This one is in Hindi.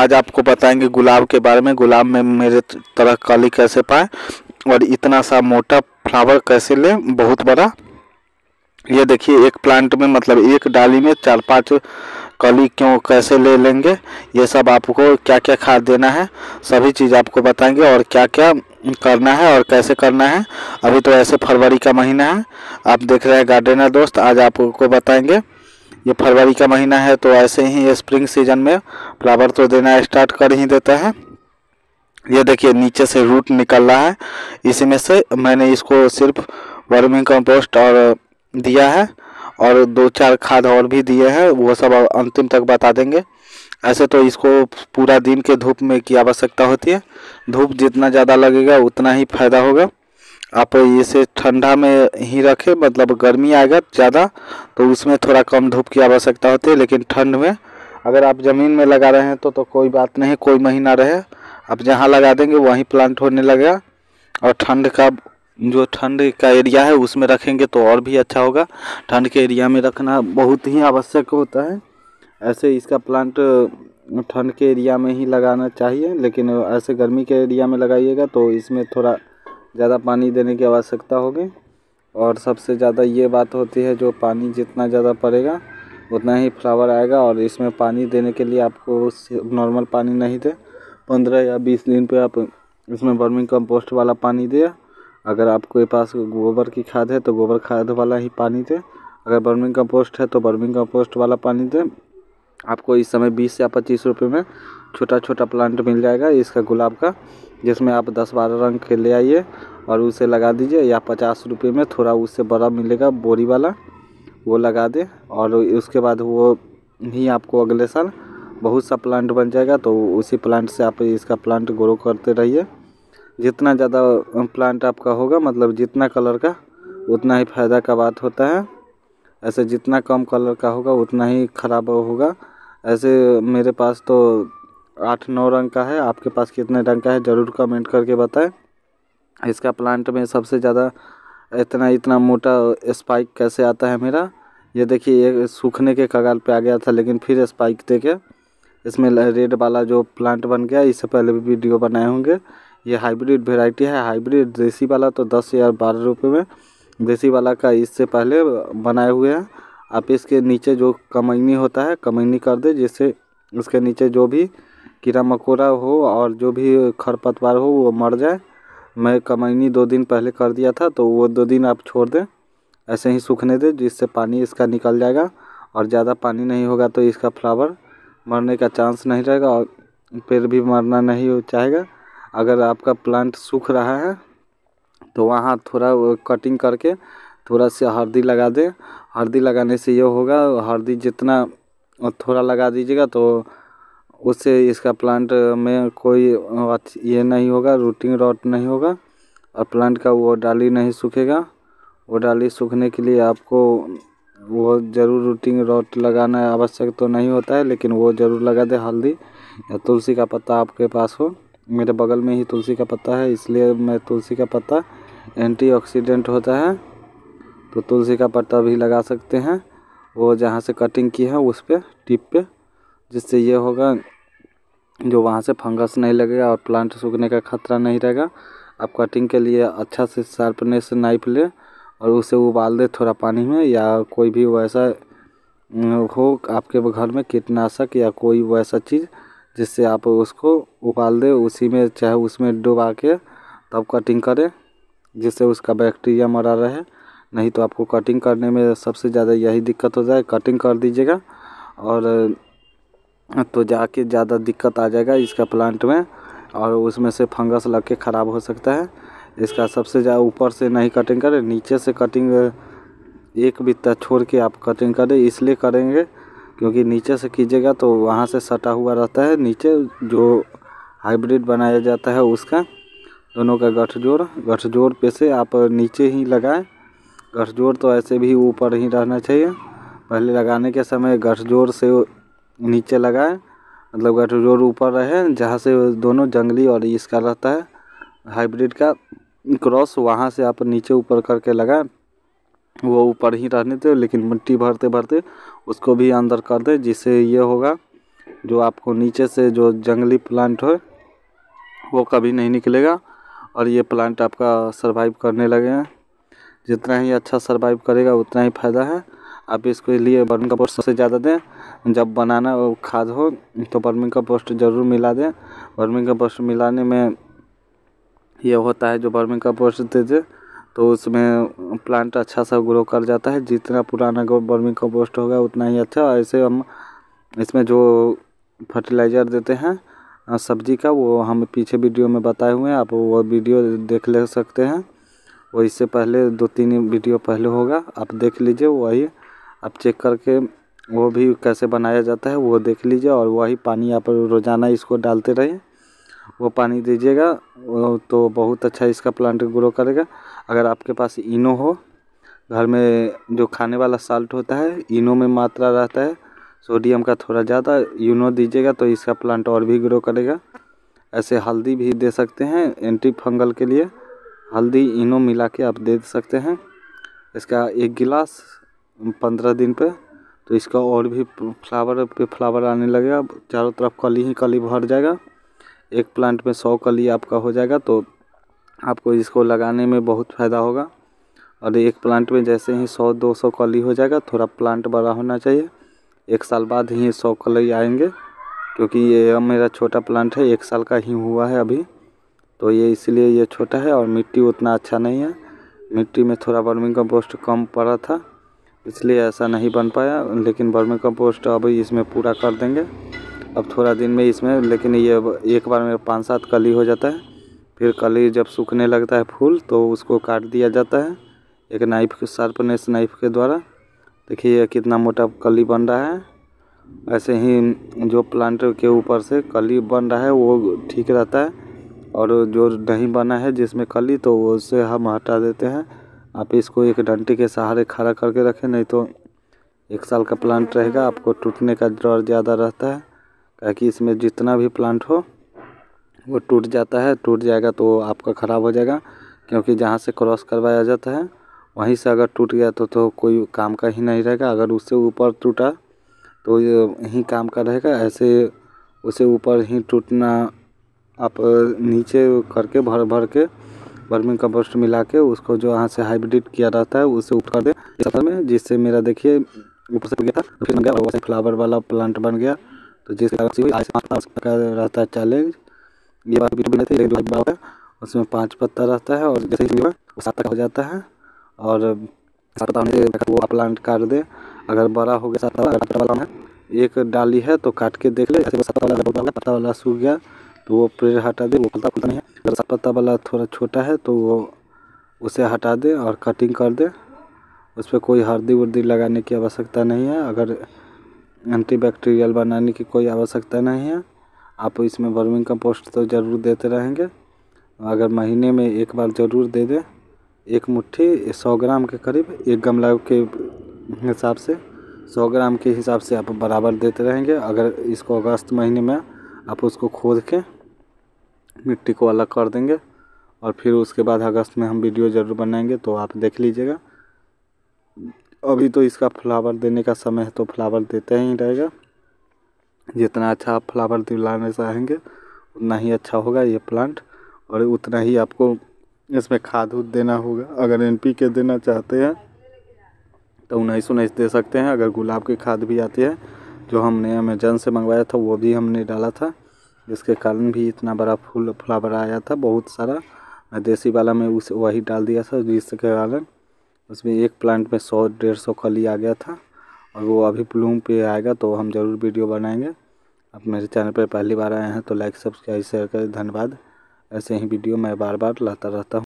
आज आपको बताएँगे गुलाब के बारे में। गुलाब में मेरे तरह कली कैसे पाए और इतना सा मोटा फ्लावर कैसे ले, बहुत बड़ा। ये देखिए, एक प्लांट में मतलब एक डाली में चार पाँच कली क्यों, कैसे ले लेंगे, ये सब आपको क्या क्या खाद देना है, सभी चीज़ आपको बताएँगे और क्या क्या करना है और कैसे करना है। अभी तो ऐसे फरवरी का महीना है। आप देख रहे हैं गार्डनर दोस्त, आज आपको बताएँगे ये फरवरी का महीना है तो ऐसे ही स्प्रिंग सीज़न में फ्लावर तो देना स्टार्ट कर ही देता है। ये देखिए, नीचे से रूट निकल रहा है। इसी में से मैंने इसको सिर्फ़ वर्मिंग कंपोस्ट और दिया है, और दो चार खाद और भी दिए हैं, वो सब अंतिम तक बता देंगे। ऐसे तो इसको पूरा दिन के धूप में की आवश्यकता होती है। धूप जितना ज़्यादा लगेगा, उतना ही फ़ायदा होगा। आप इसे ठंडा में ही रखें मतलब गर्मी आएगा ज़्यादा तो उसमें थोड़ा कम धूप की आवश्यकता होती है, लेकिन ठंड में अगर आप ज़मीन में लगा रहे हैं तो तो कोई बात नहीं, कोई महीना रहे। आप जहाँ लगा देंगे, वहीं प्लांट होने लगेगा। और ठंड का, जो ठंड का एरिया है, उसमें रखेंगे तो और भी अच्छा होगा। ठंड के एरिया में रखना बहुत ही आवश्यक होता है। ऐसे इसका प्लांट ठंड के एरिया में ही लगाना चाहिए, लेकिन ऐसे गर्मी के एरिया में लगाइएगा तो इसमें थोड़ा ज़्यादा पानी देने की आवश्यकता होगी। और सबसे ज़्यादा ये बात होती है, जो पानी जितना ज़्यादा पड़ेगा, उतना ही फ्लावर आएगा और इसमें पानी देने के लिए आपको नॉर्मल पानी नहीं दे। पंद्रह या बीस दिन पे आप इसमें वर्मिंग कंपोस्ट वाला पानी दे। अगर आपके पास गोबर की खाद है तो गोबर खाद वाला ही पानी दे। अगर बर्मिंग कंपोस्ट है तो बर्मिंग कंपोस्ट वाला पानी दे। आपको इस समय बीस या पच्चीस रुपये में छोटा छोटा प्लांट मिल जाएगा, इसका गुलाब का, जिसमें आप दस बारह रंग के ले आइए और उसे लगा दीजिए या पचास रुपये में थोड़ा उससे बड़ा मिलेगा बोरी वाला, वो लगा दें और उसके बाद वो ही आपको अगले साल बहुत सा प्लांट बन जाएगा तो उसी प्लांट से आप इसका प्लांट ग्रो करते रहिए। जितना ज़्यादा प्लांट आपका होगा मतलब जितना कलर का, उतना ही फ़ायदा का बात होता है। ऐसे जितना कम कलर का होगा, उतना ही ख़राब होगा। ऐसे मेरे पास तो आठ नौ रंग का है। आपके पास कितने रंग का है, ज़रूर कमेंट करके बताएँ। इसका प्लांट में सबसे ज़्यादा इतना इतना मोटा स्पाइक कैसे आता है मेरा? ये देखिए, ये सूखने के कगार पे आ गया था, लेकिन फिर स्पाइक दे के इसमें रेड वाला जो प्लांट बन गया, इससे पहले भी वीडियो बनाए होंगे। ये हाइब्रिड वेराइटी है। हाइब्रिड देसी वाला तो दस या बारह रुपये में। देसी वाला का इससे पहले बनाए हुए हैं। आप इसके नीचे जो कमैनी होता है, कमैनी कर दे, जिससे उसके नीचे जो भी कीड़ा मकोड़ा हो और जो भी खरपतवार हो, वो मर जाए। मैं कमैनी दो दिन पहले कर दिया था तो वो दो दिन आप छोड़ दें। ऐसे ही सूखने दें, जिससे पानी इसका निकल जाएगा। और ज़्यादा पानी नहीं होगा तो इसका फ्लावर मरने का चांस नहीं रहेगा और पेड़ भी मरना नहीं चाहेगा। अगर आपका प्लांट सूख रहा है तो वहाँ थोड़ा कटिंग करके थोड़ा सा हल्दी लगा दें। हल्दी लगाने से ये होगा, हल्दी जितना थोड़ा लगा दीजिएगा तो उससे इसका प्लांट में कोई ये नहीं होगा रूटिंग रॉट नहीं होगा और प्लांट का वो डाली नहीं सूखेगा। वो डाली सूखने के लिए आपको वो ज़रूर रूटिंग रॉट लगाना आवश्यक तो नहीं होता है, लेकिन वो ज़रूर लगा दे हल्दी। या तुलसी का पत्ता आपके पास हो। मेरे बगल में ही तुलसी का पत्ता है, इसलिए मैं तुलसी का पत्ता एंटीऑक्सीडेंट होता है तो तुलसी का पत्ता भी लगा सकते हैं। वो जहाँ से कटिंग की है, उस पर टिप पे, जिससे ये होगा, जो वहाँ से फंगस नहीं लगेगा और प्लांट सूखने का खतरा नहीं रहेगा। आप कटिंग के लिए अच्छा से शार्पनेस नाइफ ले और उसे उबाल दे थोड़ा पानी में, या कोई भी वैसा हो आपके घर में कीटनाशक या कोई वैसा चीज़, जिससे आप उसको उबाल दे, उसी में, चाहे उसमें डुबा के तब कटिंग करें। जिससे उसका बैक्टीरिया मरा रहे। नहीं तो आपको कटिंग करने में सबसे ज़्यादा यही दिक्कत हो जाए। कटिंग कर दीजिएगा और तो जाके ज़्यादा दिक्कत आ जाएगा इसका प्लांट में और उसमें से फंगस लग के ख़राब हो सकता है। इसका सबसे ज़्यादा ऊपर से नहीं कटिंग करें, नीचे से कटिंग एक बित्ता छोड़ के आप कटिंग करें, इसलिए करेंगे क्योंकि नीचे से कीजिएगा तो वहाँ से सटा हुआ रहता है। नीचे जो हाइब्रिड बनाया जाता है उसका दोनों का गठजोड़ गठजोड़ पे से आप नीचे ही लगाएँ। गठजोड़ तो ऐसे भी ऊपर ही रहना चाहिए। पहले लगाने के समय गठजोड़ से नीचे लगाएँ। मतलब गठजोड़ ऊपर रहे, जहाँ से दोनों जंगली और इसका रहता है। हाइब्रिड का क्रॉस वहाँ से आप नीचे ऊपर करके लगाएँ। वो ऊपर ही रहने दे, लेकिन मिट्टी भरते भरते उसको भी अंदर कर दें, जिससे ये होगा, जो आपको नीचे से जो जंगली प्लांट हो वो कभी नहीं निकलेगा। और ये प्लांट आपका सरवाइव करने लगे हैं। जितना ही अच्छा सरवाइव करेगा, उतना ही फ़ायदा है। आप इसके लिए बर्मी कम्पोस्ट सबसे ज़्यादा दें। जब बनाना खाद हो तो बर्मी कम्पोस्ट ज़रूर मिला दें। बर्मी कम्पोस्ट मिलाने में ये होता है, जो बर्मी कम्पोस्ट दे तो उसमें प्लांट अच्छा सा ग्रो कर जाता है। जितना पुराना बर्मी कम्पोस्ट होगा, उतना ही अच्छा। ऐसे हम इसमें जो फर्टिलाइज़र देते हैं सब्ज़ी का, वो हम पीछे वीडियो में बताए हुए हैं, आप वो वीडियो देख ले सकते हैं। वो इससे पहले दो तीन वीडियो पहले होगा, आप देख लीजिए वही, आप चेक करके वो भी कैसे बनाया जाता है, वो देख लीजिए, और वही पानी आप रोज़ाना इसको डालते रहिए। वो पानी दीजिएगा तो बहुत अच्छा इसका प्लांट ग्रो करेगा। अगर आपके पास इनो हो, घर में जो खाने वाला साल्ट होता है, इनो में मात्रा रहता है सोडियम का थोड़ा ज़्यादा यूनो दीजिएगा तो इसका प्लांट और भी ग्रो करेगा। ऐसे हल्दी भी दे सकते हैं एंटी फंगल के लिए। हल्दी इनो मिला के आप दे सकते हैं। इसका एक गिलास पंद्रह दिन पे तो इसका और भी फ्लावर पे फ्लावर आने लगेगा। चारों तरफ़ कली ही कली भर जाएगा। एक प्लांट में सौ कली आपका हो जाएगा तो आपको इसको लगाने में बहुत फ़ायदा होगा। और एक प्लांट में जैसे ही सौ, दो सौ कली हो जाएगा, थोड़ा प्लांट बड़ा होना चाहिए। एक साल बाद ही सौ कली आएँगे, क्योंकि ये मेरा छोटा प्लांट है, एक साल का ही हुआ है अभी। तो ये इसलिए ये छोटा है और मिट्टी उतना अच्छा नहीं है। मिट्टी में थोड़ा वर्मिंग कंपोस्ट कम पड़ा था, इसलिए ऐसा नहीं बन पाया, लेकिन वर्मिंग कंपोस्ट अभी इसमें पूरा कर देंगे। अब थोड़ा दिन में इसमें, लेकिन ये एक बार में पाँच सात कली हो जाता है। फिर कली जब सूखने लगता है फूल तो उसको काट दिया जाता है, एक नाइफ के शार्पनेस नाइफ के द्वारा। देखिए कितना मोटा कली बन रहा है। ऐसे ही जो प्लांट के ऊपर से कली बन रहा है, वो ठीक रहता है। और जो नहीं बना है जिसमें कली तो उसे हम हटा देते हैं। आप इसको एक डंटी के सहारे खड़ा करके रखें, नहीं तो एक साल का प्लांट रहेगा, आपको टूटने का डर ज़्यादा रहता है। ताकि इसमें जितना भी प्लांट हो, वो टूट जाता है। टूट जाएगा तो आपका ख़राब हो जाएगा, क्योंकि जहाँ से क्रॉस करवाया जाता है वहीं से अगर टूट गया तो तो कोई काम का ही नहीं रहेगा। अगर उससे ऊपर टूटा तो यही काम का रहेगा। ऐसे उसे ऊपर ही टूटना आप नीचे करके, भर भर के वर्मिंग कंपोस्ट मिला के उसको जो यहाँ से हाइब्रिड किया रहता है, उसे ऊपर दे। में जिससे मेरा देखिए ऊपर से गया था फिर बन गया और फ्लावर वाला प्लांट बन गया। तो जिस का रहता है चैलेंज ये बात भी थे उसमें पाँच पत्ता रहता है और जैसे ही सात तक हो जाता है। और पत्ता वो प्लांट काट दे। अगर बड़ा हो गया सात वाला है। एक डाली है तो काट के देख ले। जैसे सात वाला पत्ता वाला सूख गया तो वो पेड़ हटा दे, वो फलता फलता नहीं है। अगर पत्ता वाला थोड़ा छोटा है तो वो उसे हटा दे और कटिंग कर दे। उस पर कोई हल्दी वर्दी लगाने की आवश्यकता नहीं है। अगर एंटीबैक्टीरियल बनाने की कोई आवश्यकता नहीं है, आप इसमें वर्मिंग कंपोस्ट तो ज़रूर देते रहेंगे। अगर महीने में एक बार ज़रूर दे दें। एक मुट्ठी, सौ ग्राम के करीब, एक गमला के हिसाब से, सौ ग्राम के हिसाब से आप बराबर देते रहेंगे। अगर इसको अगस्त महीने में आप उसको खोद के मिट्टी को अलग कर देंगे और फिर उसके बाद अगस्त में हम वीडियो ज़रूर बनाएँगे तो आप देख लीजिएगा। अभी तो इसका फ्लावर देने का समय है तो फ्लावर देते ही रहेगा। जितना अच्छा आप फ्लावर दिलाना चाहेंगे, उतना ही अच्छा होगा ये प्लांट। और उतना ही आपको इसमें खाद उद देना होगा। अगर एन पी के देना चाहते हैं तो उन्नीस उन्नीस दे सकते हैं। अगर गुलाब की खाद भी आती है, जो हमने अमेजन से मंगवाया था, वो भी हमने डाला था। जिसके कारण भी इतना बड़ा फूल, फ्लावर आया था, बहुत सारा। मैं देसी वाला में उसे, वही डाल दिया था, जिसके कारण उसमें एक प्लांट में सौ, डेढ़ सौ कली आ गया था। और वो अभी प्लूम पे आएगा तो हम ज़रूर वीडियो बनाएँगे। आप मेरे चैनल पर पहली बार आए हैं तो लाइक सब्सक्राइब शेयर करें। धन्यवाद। ऐसे ही वीडियो मैं बार बार लाता रहता हूँ।